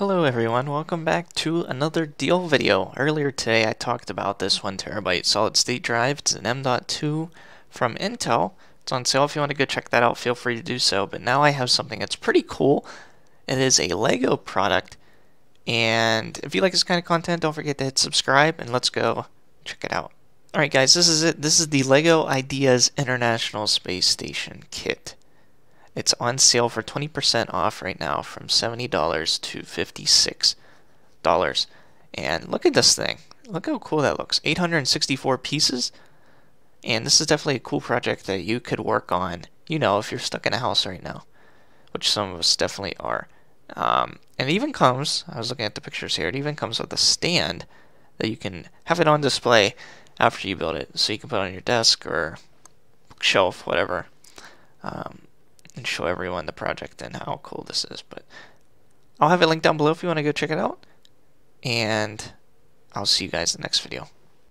Hello everyone, welcome back to another deal video. Earlier today I talked about this 1 terabyte solid state drive. It's an M.2 from Intel. It's on sale if you want to go check that out, feel free to do so. But now I have something that's pretty cool. It is a Lego product. And if you like this kind of content, don't forget to hit subscribe and let's go check it out. Alright guys, this is it. This is the LEGO Ideas International Space Station kit. It's on sale for 20% off right now from $70 to $56. And look at this thing. Look how cool that looks. 864 pieces. And this is definitely a cool project that you could work on, you know, if you're stuck in a house right now, which some of us definitely are. Um, and it even comes, I was looking at the pictures here, it even comes with a stand that you can have it on display after you build it. So you can put it on your desk or shelf, whatever. Um, show everyone the project and how cool this is. But I'll have it linked down below if you want to go check it out. And I'll see you guys in the next video.